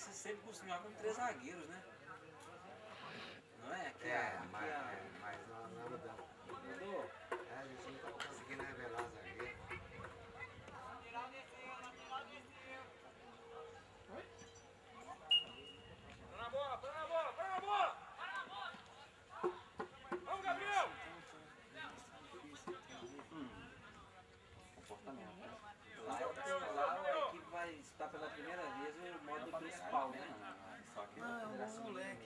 sempre costuma com três zagueiros, né? Não é? Aqui É, a- aqui mas, a- é, mas nós não mudamos. Mudou? É, a gente não tá conseguindo revelar zagueiro. Para na bola, para na bola, para na bola! Vamos, Gabriel! Comportamento. né? primeira vez o modo principal, né? Só que não, era assim mesmo.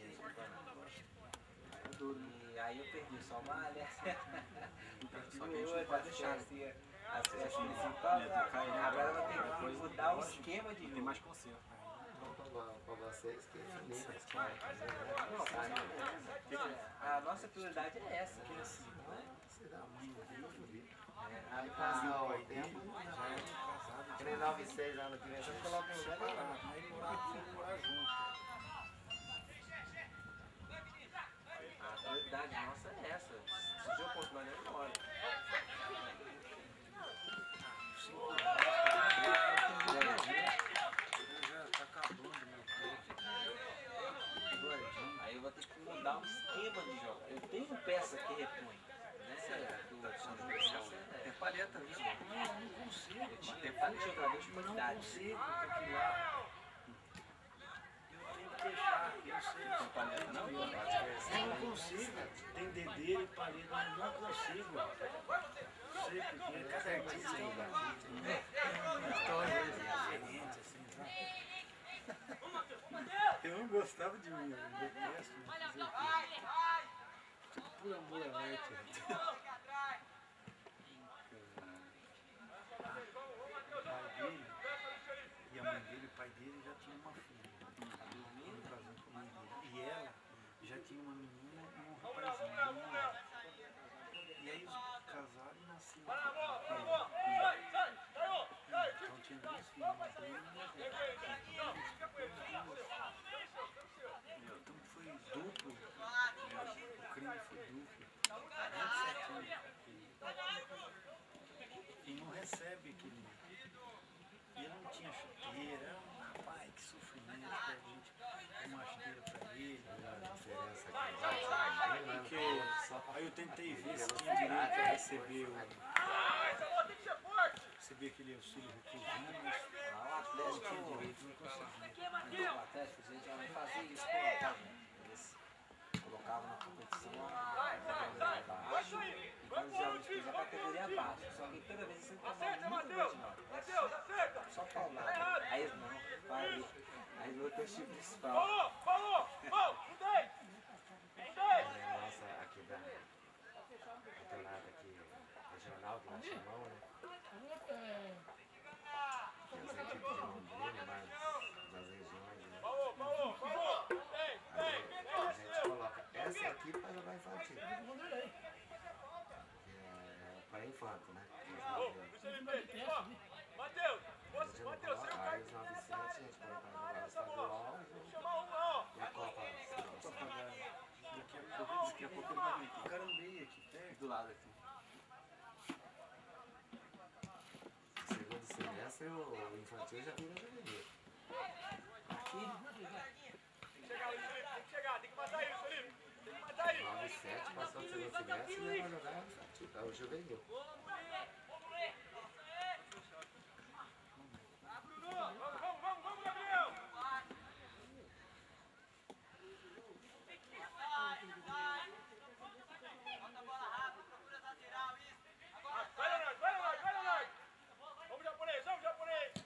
Aí eu aí eu perdi só malha. Só que a gente não pode deixar. É assim, né? é assim, As é assim, festas né? agora ela tem que mudar o esquema de. Tem mais conserto. Então, Para vocês que A nossa prioridade é essa. Você dá uma. A, a, a, a, a, a, a, 396 lá no que vem, só coloca um lugar lá. Aí ele vai procurar junto. A prioridade nossa é essa. Se deu oportunidade, é embora. Aí eu vou ter que mudar o um esquema de jogo. Eu tenho peça que repõe. É tá é né? Do, do, do, do, do, do, do, do, palheta mesmo palha de jogador de Eu não qualidade. consigo com aquilo lá. Eu tenho que deixar, eu sei. Não, Eu não consigo. Tem dedeiro e palheta, mas não consigo. Sei porque cada artista tem uma história diferente, assim? Eu não gostava de mim, eu detesto? Por amor à arte. O pai dele e a mãe dele, o pai dele já tinha uma filha. Ele casou com a mãe dele. E ela já tinha uma menina e um rapazinho. uma mulher. E aí eles casaram e nasceram. Para na bola, para na bola! Sai, sai! Saiu! Sai! Então tinha duas filhas, mas ele não Então foi duplo. O crime foi duplo. 27 anos. E não recebe aquele. E ele não tinha chuteira, era um rapaz que sofrimento, que a gente uma chuteira pra ele. A diferença aqui. Porque aí eu tentei ver se tinha direito a receber, o, Essa bola tem que ser forte! receber aquele auxílio reclusão, mas não tinha direito, não conseguia. Aqui, O! Atlético, a gente já não fazia isso colocavam na competição abaixo e os jogos fizeram a categoria abaixo. Só que toda vez Acerta, tomavam muito nós. Matheus, acerta! Só paulada. Aí eles não, parei. Aí no outro time principal. Falou, falou! Um! Um dez! A nossa aqui da campeonato aqui regional que nós chamamos, né? Que é as equipes de Londrina, mas das regiões, né? Falou, falou, falou! Dez, Aí dez, a gente coloca essa equipe para jogar infantil. Que infanto, né? Matheus, A não Matheus, você é o cara aí os 900 a gente põe para jogar o essa bola. chamar um lá, ó. e a Copa. Daqui a pouco, a ele vai vir. O carambeio aqui perto. do lado aqui. Segundo semestre, o infantil já vira juvenil. Tem que chegar, tem que chegar, tem que matar ele, Felipe. Tem que matar ele. 9 7 passou do segundo semestre já vai jogar é o juvenil. Vamos, vamos, vamos, vamos, Gabriel. Vai, Leonardo, vai, Leonardo, vai, Leonardo. Vamos, japonês, vamos, japonês.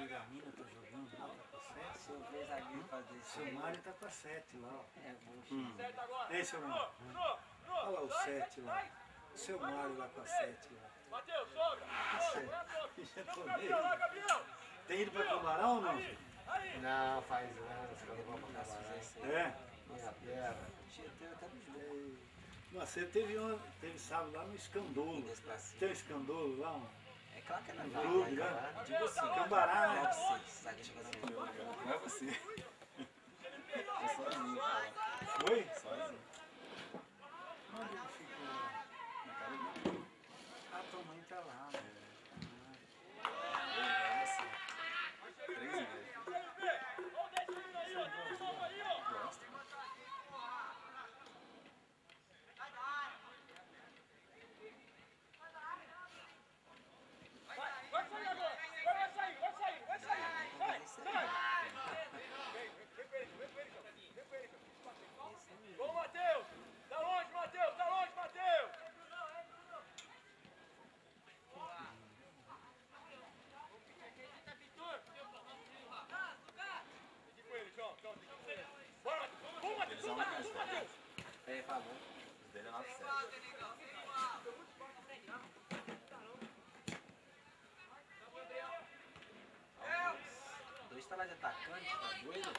Seu Mário da Mina tá jogando lá, tá com 7. Se eu ver zagueiro fazer isso Seu Mário tá com a 7 lá, ó. é. Certo agora. Ei, seu Mário. Olha lá o sai, 7 lá. O seu Mário lá com a 7 lá. Matheus. Sobra, vai, sobra. Já tô. Tem ido pra Camarão ou não? Aí, aí. Não, faz anos que eu não vou pra Camarão. É. Minha perna. Tieteu até no jogo. Você teve, um, teve sábado lá no Escandolo. Tem um Escandolo lá, É claro que é clube, vaga. né? Digo assim, Cambará, né? 9-6, zagueiro jogando no jogo. Não é você. É sozinho, cara. Foi? Sozinho. É, tá tem, pagou. Os dele é 900. Dois tá lá de atacante, tá doido?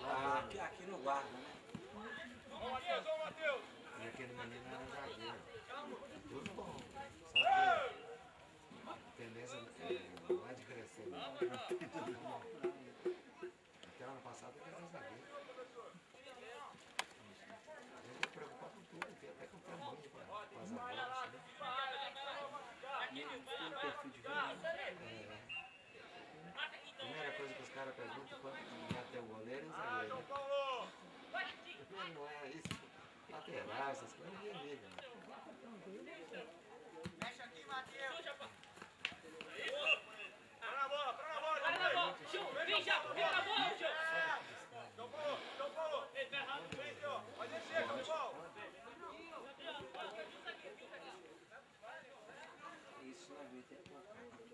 Tá ah, aqui, aqui no guarda, né? Ô Matheus, ô Matheus! E aquele menino era um zagueiro. Tudo bom. Só que a tendência é lá de crescer. Né? Não é isso. Lateral, essas coisas ninguém liga. né? Pra na bola, pra na bola, João Paulo! Vem, João Paulo! João Paulo, João Paulo! Vem aqui, ó! Vai descer, João Paulo! Isso na vida é pouco.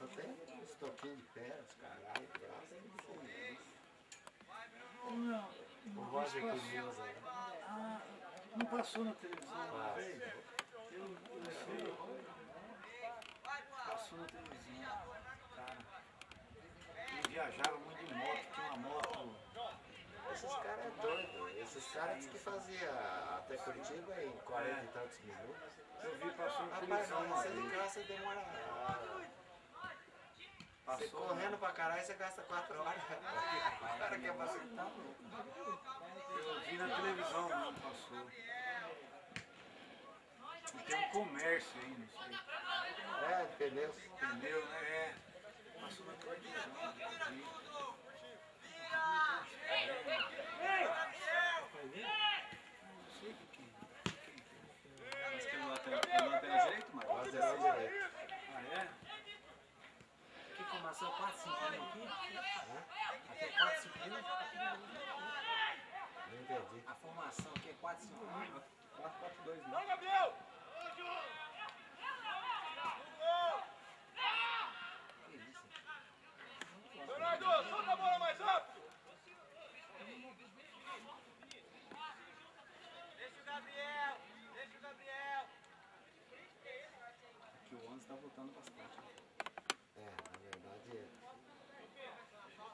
Só tem uns toquinhos de pé, os caralho, braço, tudo isso. O Roger que né? Ah, não passou na televisão uma Passa. vez? Eu, eu sei. Passou na televisão. Cara. Eles viajavam muito de moto, tinha uma moto. Esses caras é doido. Esses caras dizem que fazia até Curitiba em 40 e tantos minutos. Eu vi, passou na Rapaz, não, você de você demora. Você correndo pra caralho, você gasta 4 horas. O cara quer fazer. Tá louco. Eu vi na televisão, não passou. E tem um comércio aí, não sei. É, pneus. Pneu, né? É. Passou na televisão. eu vi. Não sei o que que. Mas que não lateral não lateral direito, Marcos? Lateral direito. Formação? 4, 5 anos aqui? Aqui é 4, 5 anos? Não entendi. A formação aqui é 4, 5 anos? 4-4-2, né? Não, Gabriel! Que isso? Leonardo, solta a bola mais rápido! Deixa o Gabriel. Deixa o Gabriel. Que o 11 tá voltando bastante. É, na verdade.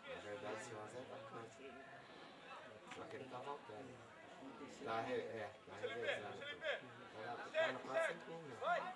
Na verdade, esse 11 é bacana. Só que ele tá voltando. Tá, re, é, tá revezando. Felipe, Tá, na- tá no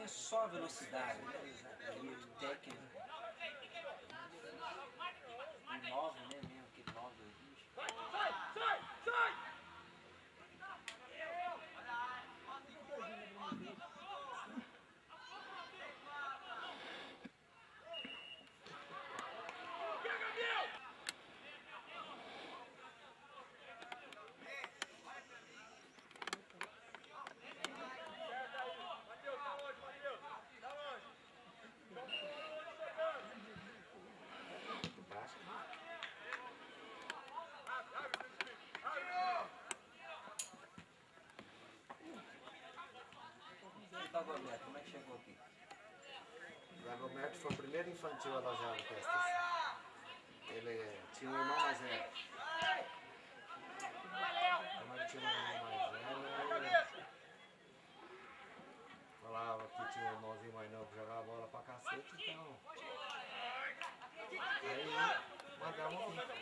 não tem só velocidade, né? É 9, né? Mesmo aquele 9 bicho. Matheus, tá longe, Matheus. Tá longe. Baixo. E o Dagoberto, como é que chegou aqui? O Dagoberto foi o primeiro infantil alojado com a estação. Ele tinha um irmão mais velho. Como ele tinha um irmão mais velho, falava que tinha um irmãozinho mais novo que jogava bola pra cacete, então. Aí mandava um.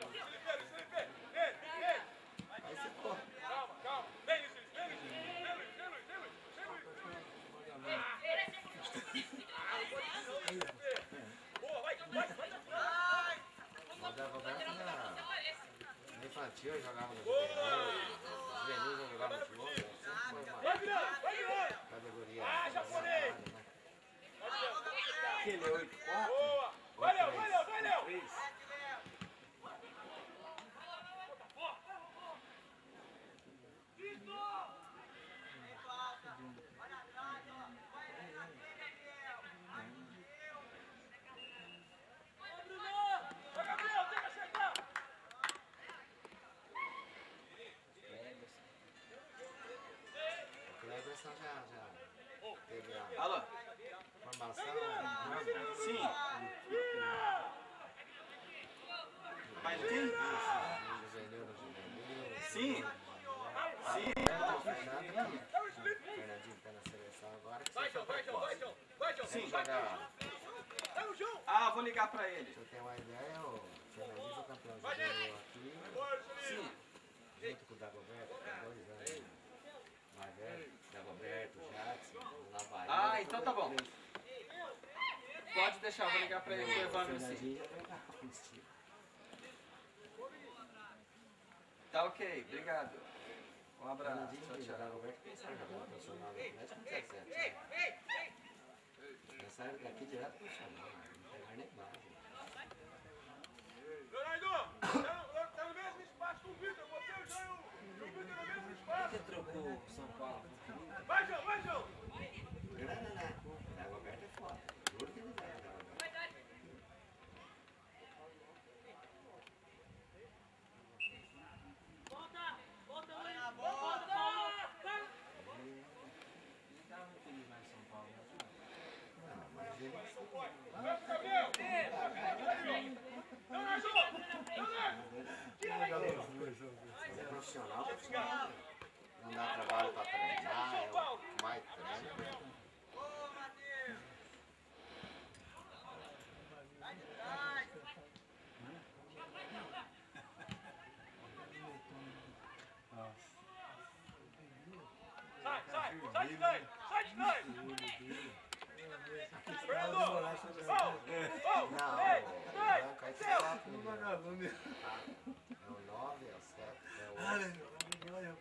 Tian jogava na Juventude, Juvenil jogavam no. Vai assim, virando, vai virando! Categoria. Ah, japonês! Assim, né? Aquele 8. Sim. No juvenil. Sim. Sim. Fernandinho tá na seleção agora, que Vai, João, vai, João, vai, João. Vai, João. Sim. Ah, vou ligar pra ele. Pra você ter uma ideia, o Fernandinho foi campeão Vai, juvenil aqui. Sim. junto com o Dagoberto, com dois anos mais velho. Dagoberto, Jackson, na Bahia. Ah, então tá bom. Pode deixar, eu vou ligar pra ele com o Evandro sim. Esse time. Tá ok, obrigado. Um abraço. Tchau, tchau. Dagoberto pensava em jogar no profissional do Atlético com 17. Nessa época aqui direto pro profissional, não pegar nem base. Leonardo, tá no- tá mesmo espaço com o Vitor. Você, e o e o Vitor no mesmo Por espaço. que trocou o São Paulo pro Corinthians? Vai, João, vai, João. Não, não, não. Dagoberto é foda. Juro que ele vai Dagoberto. Ele tava muito feliz lá em São Paulo. né? Não, mas ele Vai pro Gabriel. Leonardo, Leonardo. é profissional, profissional. Não dá trabalho pra treinar, é o mais treina. Boa, Matheus! Vai de trás! Sai, sai, sai de trás. Sai de trás. Fernando. Oh, oh. Não, Ei, o sai. branco aí tá lá com o É o 9, é o 7, é o 8.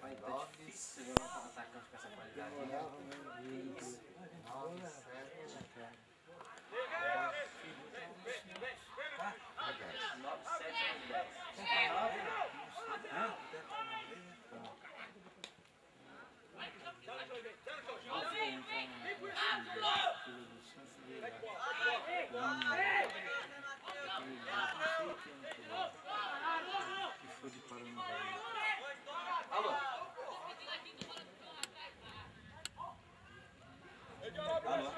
Vai tá Nove. difícil ver um atacante com essa qualidade. Hello.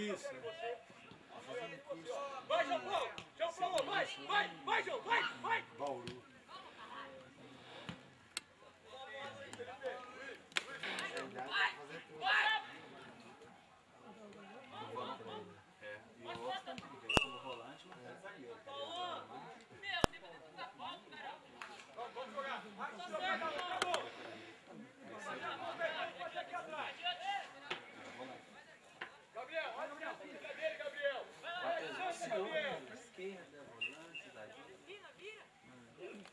Isso. Vai, João Paulo. João Paulo, vai, vai, vai, João, vai, vai. Bauru. É, e o outro também, veio como volante, mas é zagueiro. Vamos jogar. Vai, jogar, acabou. Vai fazer aqui atrás. Gabriel, olha o cabeça dele, Gabriel. Matheus, Santos, segundo, Gabriel. esquerda, volante, zagueiro. Ih,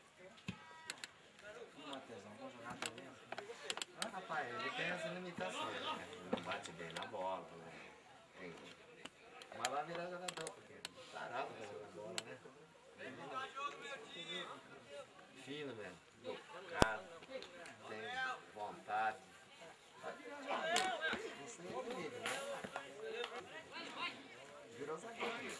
Matheusão, vamos jogar também? Ah, rapaz, ele tem essa limitação, né? cara? Ele Não bate bem na bola, né? Tem- Mas lá virar jogador, porque tarado pra jogar bola, né? Dá jogo, meu time. Fino mesmo, educado, tem vontade. Vai virar jogador. Isso aí é comigo, né? Virou zagueiro.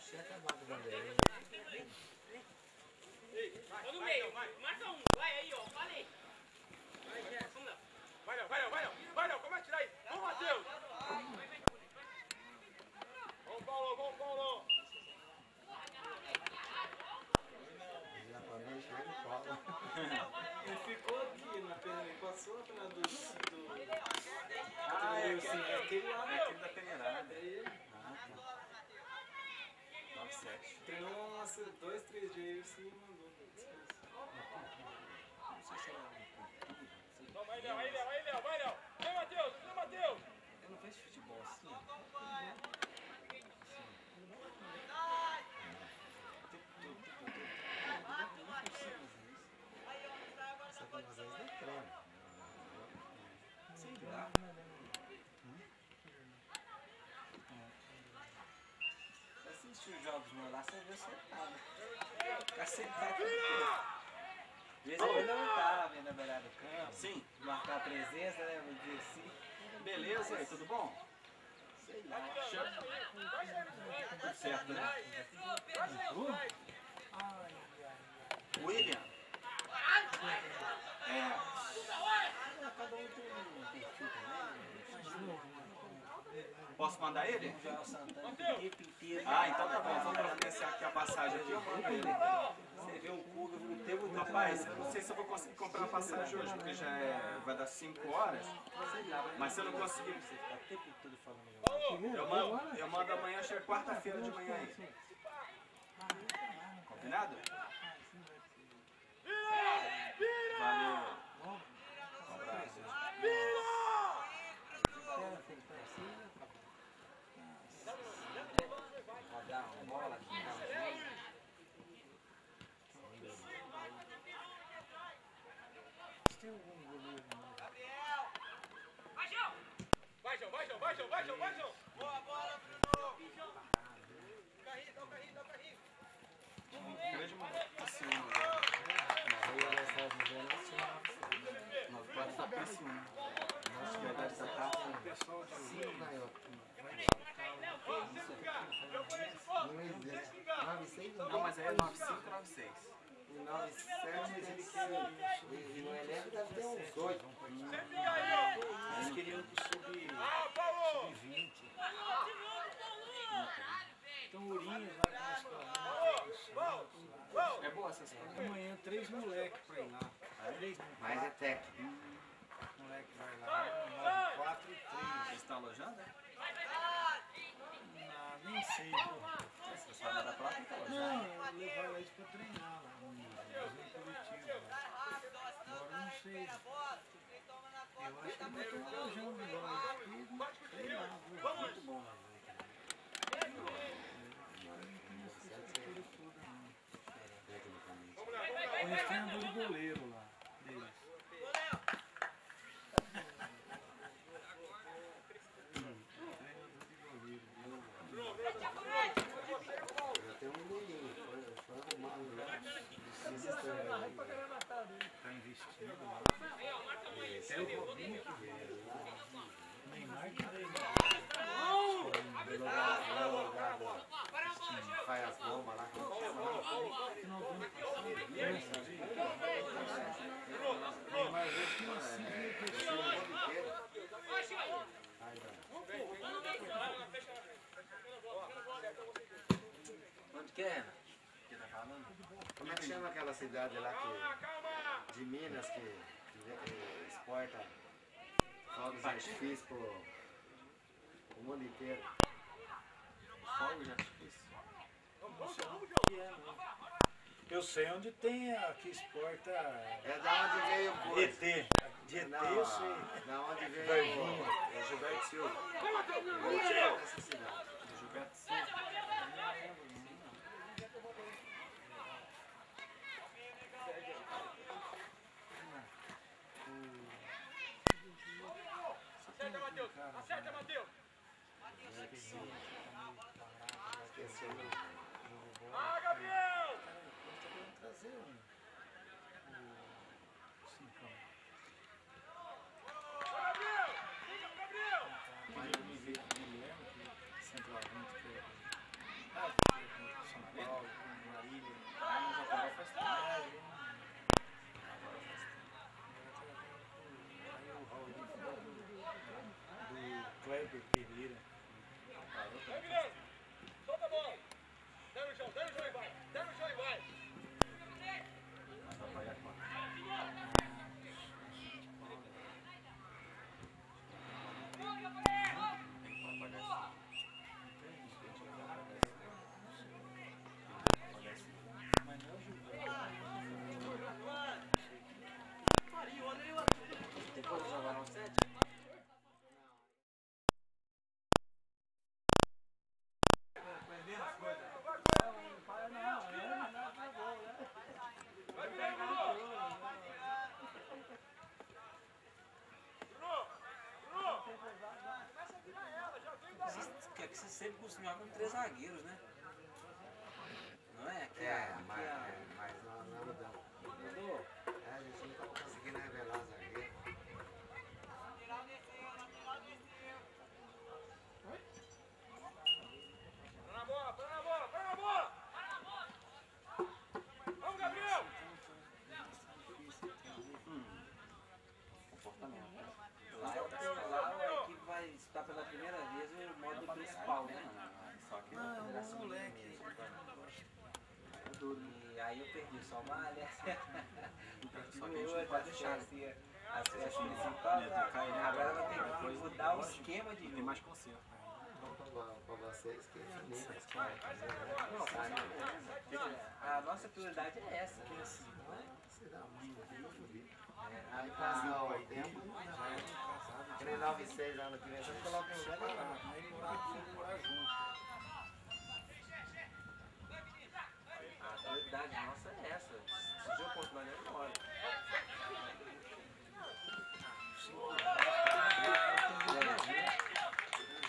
Checa a vaga do Vanderlei. Tô no meio, marca um. Vai aí, ó, falei. Vai, Gerson, Léo. Vai, Léo, vai, Léo, vai, Léo. Vai, Léo, começa a tirar aí. Vamos, Matheus. Vamos, Paulo, vamos, Paulo. Já pra mim, chega e cola. Ele ficou aqui na pena, ele passou na pena do. do... Ah, é Sim, aquele, é aquele lá, é aquele da peneirada. É ele. Ah, tá. 9-7. Treinou umas dois, três dias assim e mandou. Descanso. Não sei se era um clube, não sei. Toma aí, Léo, aí, Léo, aí, Léo. Vai, Léo. Vem, Matheus, vem, Matheus. Eu não vejo futebol assim. Só que às vezes nem treino. Sei lá. Você assiste os jogos meus lá, você vê sentado. Ficar sentado. Às vezes eu não tava vendo a beirada do campo. Sim. Marcar a presença, né? Vamos dizer assim. Beleza, aí, tudo bom? Sei lá. Tudo certo, né? William. É, Cada um tem um perfil também. posso mandar ele? Ah, então tá bom. Vamos providenciar aqui a passagem aqui, eu mando ele. Você vê um Cuga o tempo inteiro. Rapaz, eu não sei se eu vou conseguir comprar a passagem hoje, porque já é, vai dar 5 horas. Mas se eu não conseguir, Você fica o tempo todo falando. eu mando, eu mando amanhã, acho que é quarta-feira de manhã aí. Combinado? Valeu. Um abraço. Rodar uma bola aqui. não. Tem algum goleiro novo? Vai, João, vai, João, vai, João, vai, João, vai, João. Boa bola, Bruno. Carrinho, dá o carrinho, dá o carrinho. Grande assim, assim, Nós pode estar com esse um. nossa verdade está rápida. O pessoal de Sim, Naio. Você ficar. Eu conheço, pô. Não existe. 96 Não, mas aí é 9596. E 97 tem 5. E no elenco deve ter uns 8. Você fica aí, ó. Eles queriam que Ah, Paulo. 20. Então o Urinhas vai para a escola. Paulo, Paulo. É boa essa escola? Amanhã três moleques para ir lá. Três Mas é técnico. Vamos feijão de lá, tudo. Vamos. lá, Vamos. Vamos. lá. O Vamos. do Vamos. lá. Vamos. Tem Vamos. goleiro, Vamos. só Vamos. lá. Precisa Vamos. Tá Vamos. lá. Até Vamos. Robinho. Onde que é? Como é que chama aquela cidade lá que, de Minas que, que, exporta fogos de artifício pro, pro mundo inteiro? Fogo de artifício. Eu sei onde tem a que exporta É da onde veio o coisa. ET. De ET Não, eu sei. Da onde veio o, o Gilberto Silva. Ele veio dessa cidade. Gilberto Silva. Acerta, Matheus! Acerta, Matheus! Esqueci o nome. Ah, Gabriel! trazer um. O cincão. Gabriel! Fica, Gabriel! Mas eu me vejo o Guilherme, que é centroavante, que é ah, é com São Paulo, com Marília. Ah, já parou faz tempo. Ah, ele não- Aí o Raul do Kleber Pereira. Vai, Guilherme! Solta a bola! Dá no chão, dá no chão e vai! Dá no chão e vai! Mas não é o Gilberto. Tem como jogar no set? Você sempre costuma jogar com três zagueiros, né? Não é? Aqui, É, aqui mas, a- é, mas não, não mudamos. Mudou? É, a gente não tá conseguindo revelar os zagueiros. Para na bola, para na bola, para na bola! Vamos, Gabriel! comportamento. Lá, é- lá a equipe vai estar pela primeira vez o principal, né? Só que Não, na o segunda moleque. É. E aí eu perdi só malha. Só que a gente não pode deixar assim. A acesso principal, tá? agora vai ter que mudar o esquema de Tem mais conserto. Pra vocês que Minas. Não, sabe? A nossa prioridade é essa. Que assim, é, Aí a- passar o tempo. é casado. 396 anos que vem, você coloca um legal. Separado, mas morar, morar junto. a prioridade nossa é essa. Se o jogo contra o Bahia, hora.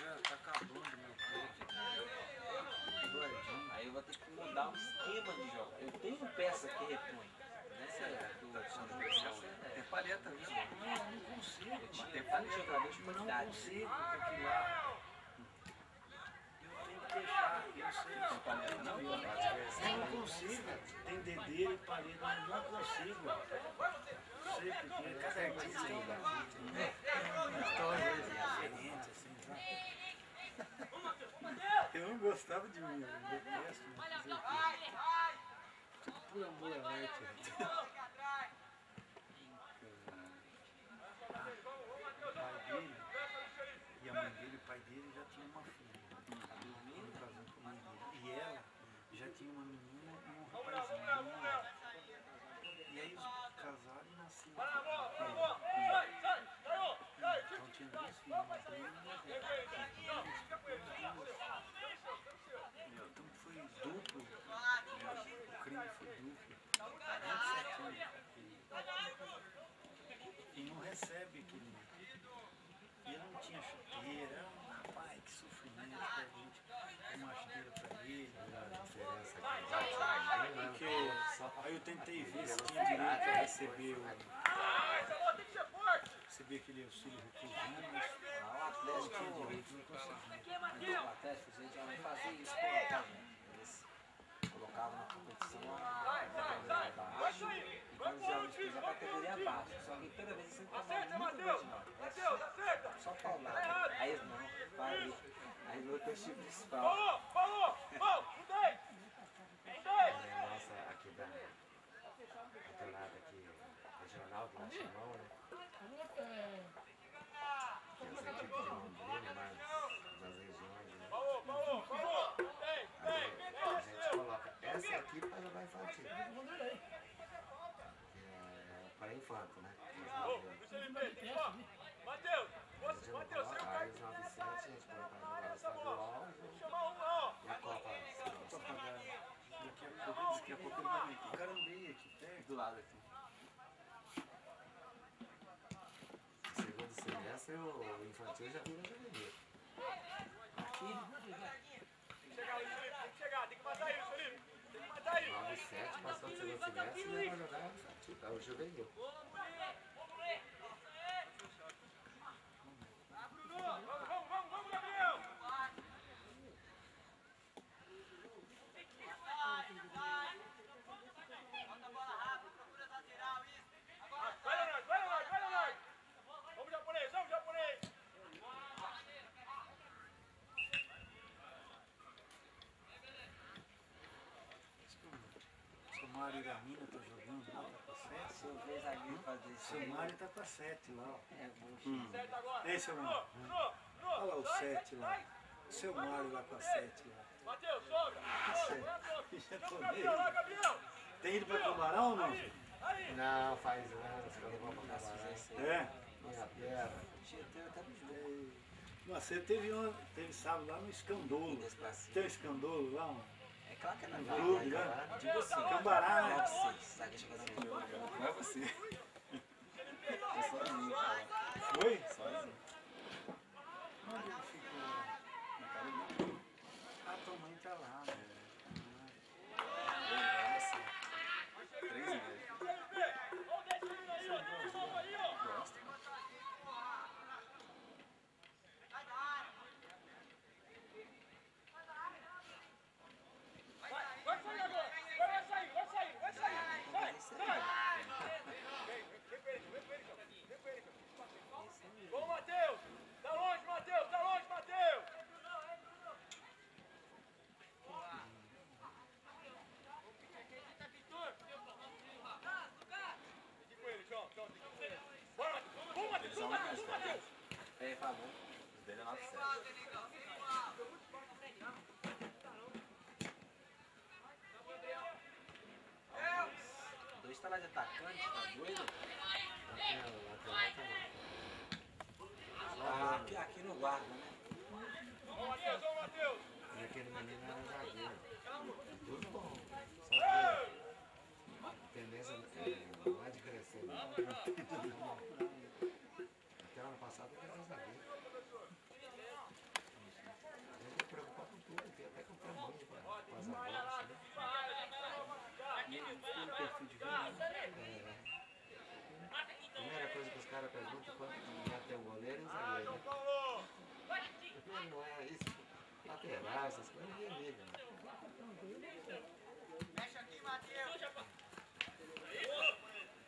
Já tá acabando meu Gordinho. Aí eu vou ter que mudar o esquema de jogo. Eu tenho peça que repõe. Né? Do, do, É é, palheta mesmo? Não, eu não de Eu não consigo. Eu tenho que deixar, eu sei. Não, eu não consigo. Tem dedeiro e palheta, eu não consigo. Sei porque cada artista tem uma história diferente, assim, sabe? Eu não gostava de mim, eu detesto, mas pura amor à arte. né? O pai dele e a mãe dele, o pai dele já tinha uma filha. Ele casou com a mãe dele. E ela já tinha uma menina e um rapazinho. um moleque. E aí eles casaram e nasceram. Para na bola, para na bola! Sai, sai! Saiu! Sai! Então tinha duas filhas, mas ele não Então foi duplo. O crime foi duplo. 27 anos. E não recebe aquele. E ele não tinha chuteira. Rapaz, que sofrimento pra gente. Uma chuteira pra ele. Porque aí eu tentei ver se tinha direito a receber o. Receber aquele auxílio reclusão, mas o Atlético tinha direito, não conseguia. Então, o Atlético, a gente não fazia isso com o Atlético. Eles colocavam na competição a categoria abaixo e quando os jovens fizeram a categoria abaixo. Só que toda vez eles tomavam muito gol de nós. É só, só paulada. Aí eles não, parei. Aí no outro chifre de pau. Falou, falou, falou, mudei. Mudei. É, nossa, aqui da. Aquele lado aqui, regional do Latimão, né? Que as equipes de Londrina, mas das regiões, né? Falou, falou, falou. Vem, Aí vem, a gente coloca essa equipe para jogar infantil. Que é para infanto, né? Matheus, Matheus, seu aí cara. os 97 a gente põe para jogar o estadual Chamar um lá, ó. e a Copa. só pagar. Daqui a pouco, ele vai vir. O Carambeia aqui perto. Do lado aqui. Segundo semestre, o infantil já vira juvenil. Aqui, Chegar, tem que chegar, tem que matar ele, Felipe. Tem que matar ele. 97 passou o segundo semestre já vai jogar infantil, é o juvenil. Vamos, vamos, vamos, vamos, Gabriel. Bota a bola rápido, procura as lateral, isso. Agora Vai, Leonardo, vai, Leonardo, vai, Leonardo. Vamos, japonês, vamos, japonês. Seu Mário Iramina tá jogando lá, tá com sete. se eu ver zagueiro fazer isso Seu Mário tá com a sete lá, ó. é bom. Agora. Ei, seu Mário. Olha lá o sai, sete sai, lá. sai. Seu Mário lá com a sete lá. Matheus, sogra. Já Gabriel. Tem ido pra Camarão ou não? Não, faz anos que eu não vou pra Camarão. É? Minha perna. Tietê até no jogo. Você teve, um, teve sábado lá no Escandolo. Tem um escandolo lá? Um... É claro que é na Clube, vaga, né? Digo assim, Cambará, né? 9-6. Zagueiro chegando no jogo. Não é você. É sozinho, cara. Foi? Sozinho. Onde ele ficou? Na cara dele. Ah, tua mãe tá lá, né? Ele vai assim. Três meses. Ó, deixa ele aí, ó. Deixa o novo aí, ó. Gosta. Vai, vai sair agora. Vai, vai sair, vai sair, vai sair. Sai, sai. Vem, vem com ele, vem com ele, João. Vem com ele, João. Vamos, Matheus. Tá longe, Matheus. Tá longe, Matheus. Tem que ir com ele, João. João, tem que ir com ele. Bora, Vamos, Matheus. É, falou. Os dele é 9-7. Dois tá lá de atacante, tá doido? Ah, aqui, aqui no guarda, né? Vamos, Matheus. Vamos, Matheus. E aquele menino era zagueiro. Tudo bom. Só que a tendência é, não é de crescer. Não. Até ano passado ele era zagueiro. A gente se preocupa com tudo, tem até com o tamanho para as bolas. Né? E ele tem um perfil de grande. Primeira coisa que os caras perguntam quanto que ia ter o goleiro e o zagueiro. né? Paulo. Não é isso. Lateral, essas coisas ninguém liga. né? Mexe aqui, Matheus.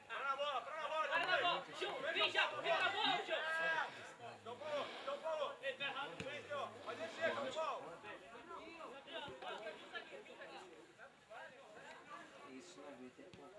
Para na bola, para na bola. Para na bola. Vem já, vem na bola, João. Então, Paulo, então. Ele tá errado. Vem aqui, ó. Vai descer, João Paulo. Isso vida é pouco. Jeito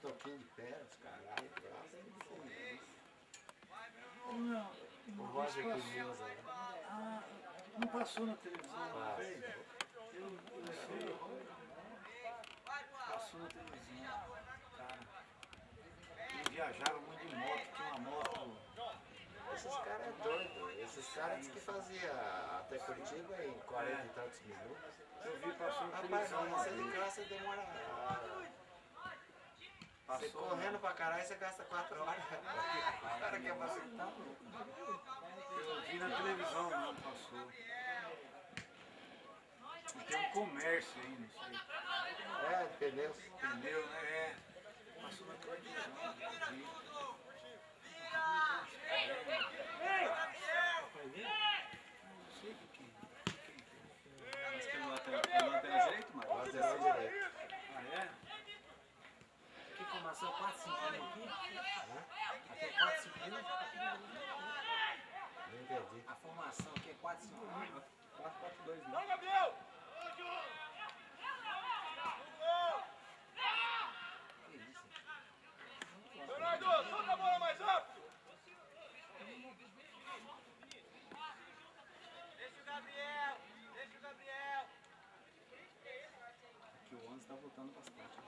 toquinhos de pé, os caras aí, braço, tudo sem isso. O Roger Pneus aí. Ah, não passou na televisão uma Passa. vez? Eu, eu sei. Passou na televisão. Cara. Eles viajavam muito de moto, tinha uma moto. Esses caras é doido. Esses caras que faziam até Curitiba em 40 e tantos minutos. Eu vi, passou na Rapaz, televisão mas uma você de você demora. Você Passou correndo pra caralho, você gasta 4 horas. O cara quer fazer. Eu vi na televisão, não passou. E tem um comércio aí, não sei. É, pneus. Pneu, né? É. Passou na televisão. eu vi. Não sei o que que Mas tem uma lateral, tem uma lateral direito, mano? Lateral direito. Ah, é? Formação? 4, 5 mil aqui? Aqui é 4, 5 mil? Não entendi. A formação aqui é 4, 5 mil? 4, 4, 2, né? Não, Gabriel! Que isso? Leonardo, solta a bola mais rápido! Deixa o Gabriel! Deixa o Gabriel! Que o 11 tá voltando bastante.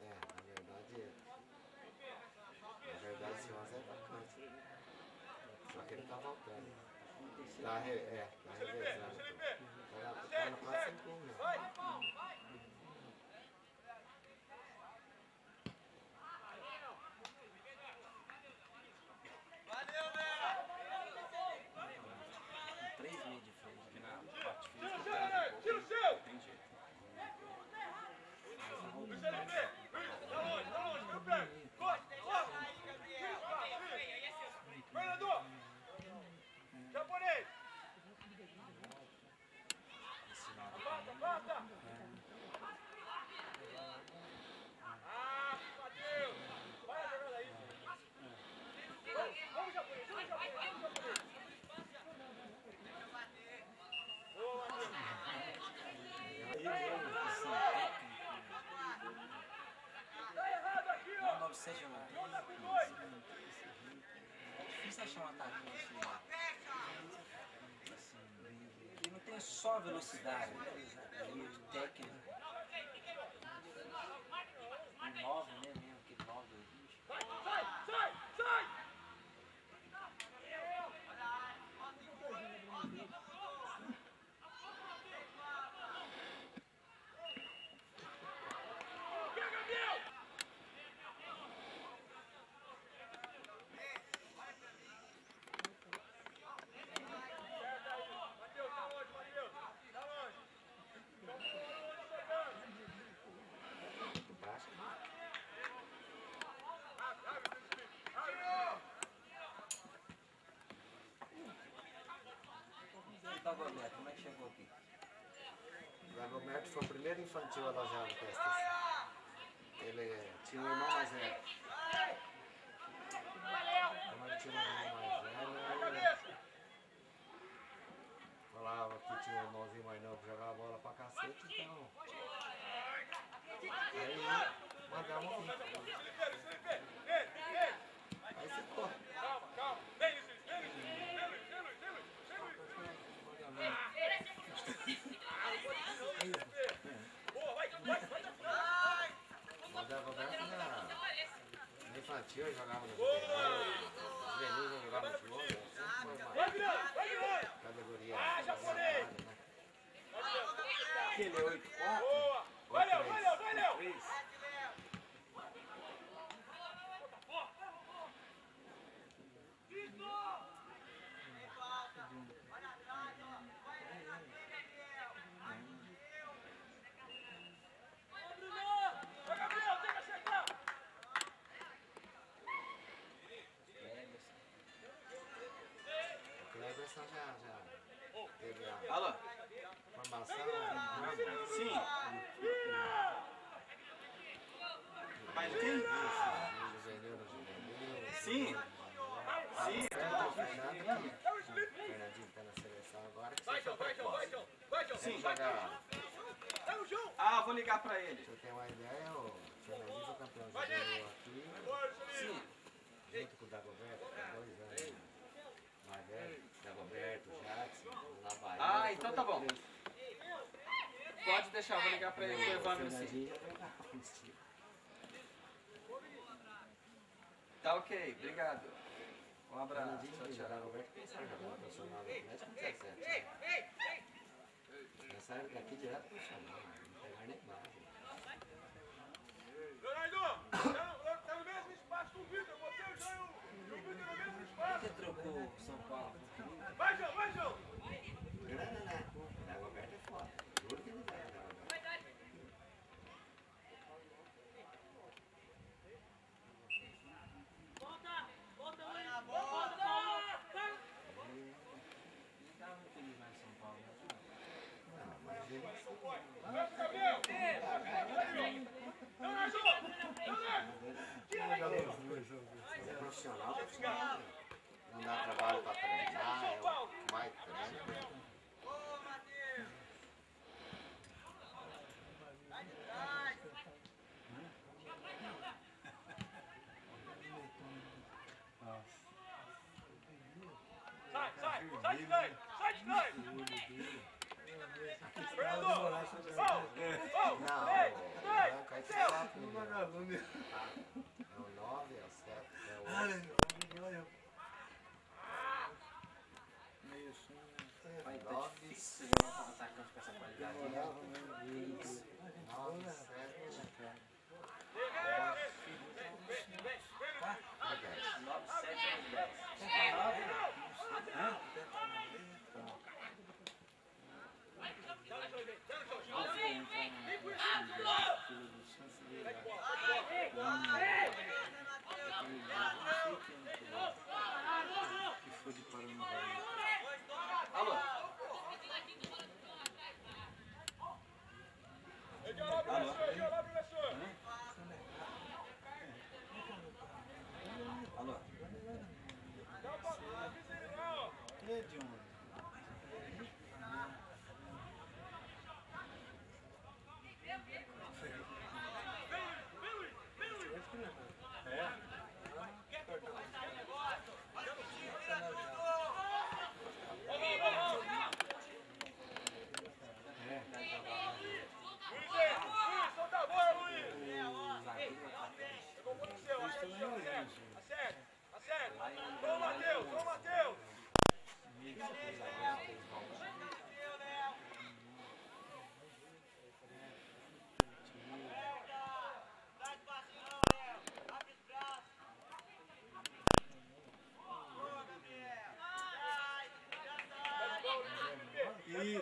É, na verdade. Na verdade, esse 11 é vacante. Só que ele tá voltando. Tá, re, é, tá revezando. Tá, na- tá no 4 5 1 mesmo. Vai! Valeu, Léo! 3 meses de frente. Na parte Tira o física, seu, Leonardo! Tira o seu! tem jeito. Deixa ele ver! Isso, Tá longe, tá longe, meu pé! Costa, costa! Aí, Gabriel! Fernando! Japonês! Bata, bata! Ah, Matheus! Vai a jogada aí! Vamos, vamos, japonês! Vamos, japonês! Vamos, japonês! Boa, Matheus! Tá errado aqui, ó! 900 jogadores. É difícil achar um ataque assim. assim que não tem só velocidade, né? Muito técnico. Um 9, né? Mesmo que 9 ou 20. Sai, sai, sai, sai! Quer, Gabriel? Acerta aí. Matheus, tá longe, Matheus. Tá longe. Vamos longe chegando. Baixa. E o Dagoberto, como é que chegou aqui? O Dagoberto foi o primeiro infantil alojado a estação. Ele tinha um irmão mais velho. Como ele tinha um irmão mais velho, falava que tinha um irmãozinho mais novo que jogava bola pra cacete, então. Aí mandava um. infantil, jogava no futebol, juvenil jogava no futebol. Vai virando, vai virando! Categoria. Ah, japonês! Assim, né? Aquele 8 sim. Tamo junto. Ah, vou ligar pra ele. Você tem uma ideia, ô? Fernandinho foi campeão de aqui. Sim. Junto com o Dagoberto, há dois anos. Magalhães, Dagoberto, Jackson, Labaia. Ah, então tá bom. Pode deixar, vou ligar pra ele levar meu sim. É tá ok, obrigado. Um abraço. Tchau, tchau. Dagoberto tem sarjeta profissional, Ei, com 17 sabe que aqui direto pro chão, não pegar nem mais. Leonardo, tá no mesmo espaço do Vitor, você e o Vitor no mesmo espaço. Por que trocou 아, 그렇지 않아?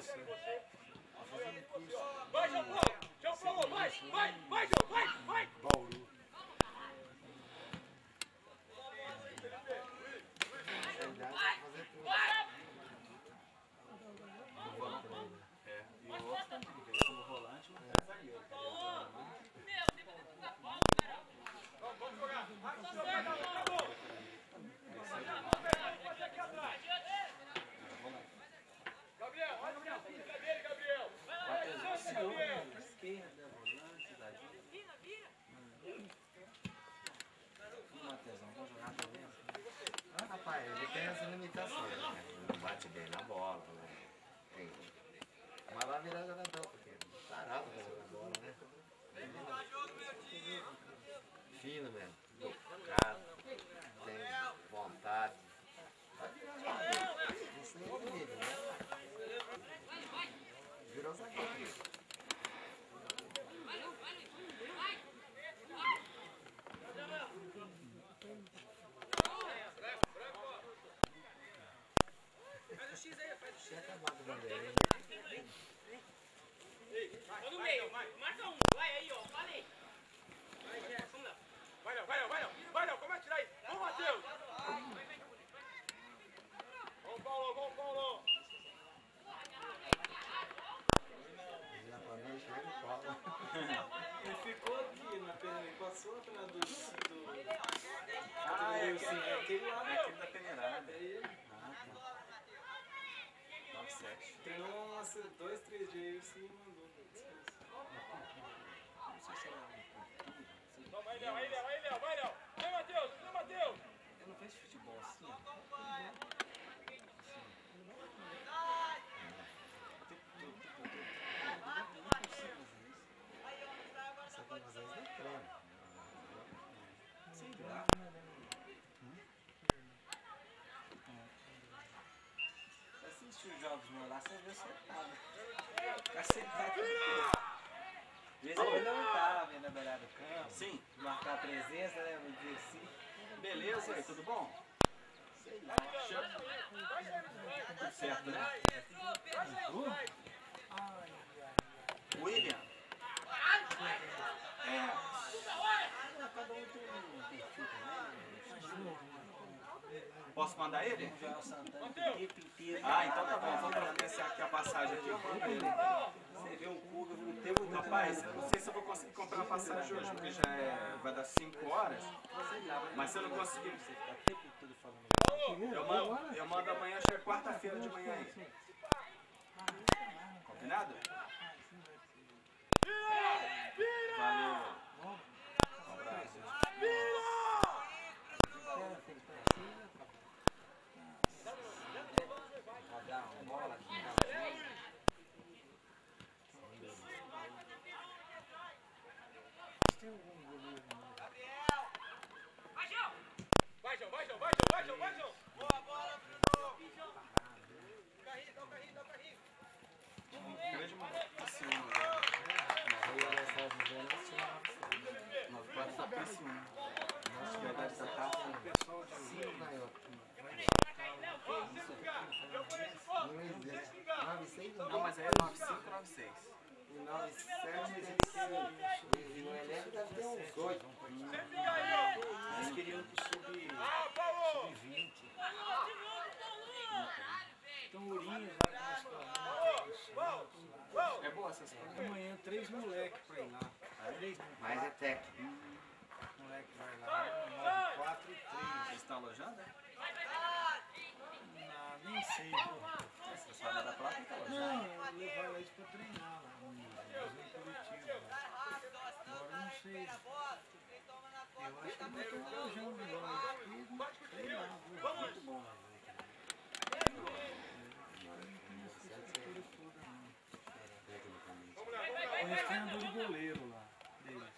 Yes. Lá, você vê sentado. Ficar sentado. De vez em quando eu não tava vendo a beirada do campo. Sim. Marcar presença, né? Vamos dizer assim. Beleza, aí, tudo bom? Sei lá. Tudo certo, né? William. É, Cada um tem um perfil também. Posso mandar ele? Ah, então tá bom. Vamos providenciar aqui a passagem aqui. Eu mando ele. Você vê um cubo o tempo todo. Rapaz, não sei se eu vou conseguir comprar a passagem hoje, porque já é, vai dar 5 horas. Mas se eu não conseguir, eu mando, eu mando amanhã, chega quarta-feira de manhã aí. Combinado? tem um goleiro. Gabriel! Vai, João! Vai, João, vai, João, vai, João, vai, João! Boa bola, Bruno! Dá o carrinho, dá o carrinho, dá o carrinho! Um grande momento, assim, né? Uma rua dessa vivendo assim, nós quatro só pra esse um. Nossa, vai dar essa taça, né? Sim, vai, ó. Não, mas é 95, 96. 9, 7, no elenco deve ter uns 8. Né? Ah, Eles queriam subir, subir 20. Então, Ourinhos. É boa essa é. escola. Amanhã, três moleques pra ir lá. Mas é técnico. Hum. Moleque vai lá, 9, 4 e Você está alojado? Nem sei, pô. Sei. A bola. Quem toma na costa. que não estão viajando lá. Lá, viu? muito bom lá. Eles têm um de goleiro lá, deles.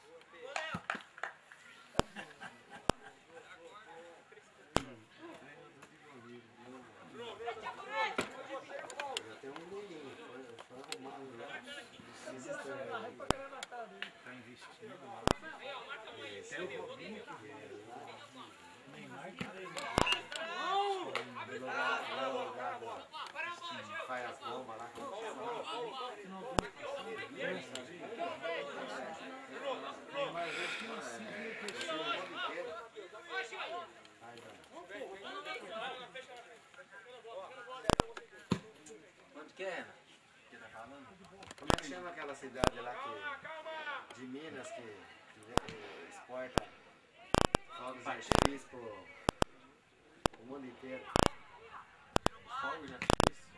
Eu tenho um menino. Foi, foi arrumado lá. Precisa ter. Tá investindo lá. Até o Robinho que veio. O Neymar que veio. Faz as bombas lá. como chama lá? Neymar veio que umas 5 mil pessoas. O ano inteiro. Ai, não. Onde que é, Renan? Que tá falando? Como é que chama aquela cidade lá que, de Minas que, que, que exporta fogos de artifício pro, pro mundo inteiro? Fogo de artifício.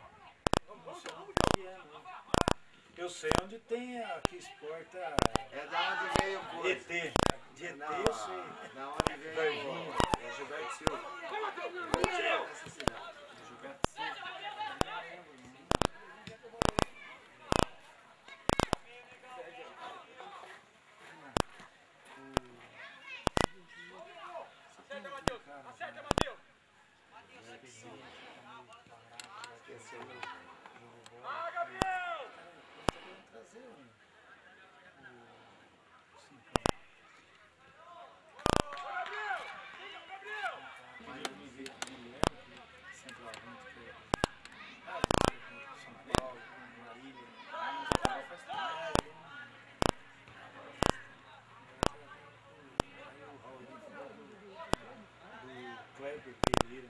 Eu sei onde tem a que exporta É da onde veio o coisa. ET. De ET Não, eu sei. Da onde veio o, Gilberto Silva. Acerta, Matheus! Ah, Gabriel! Trazer mano. Pereira.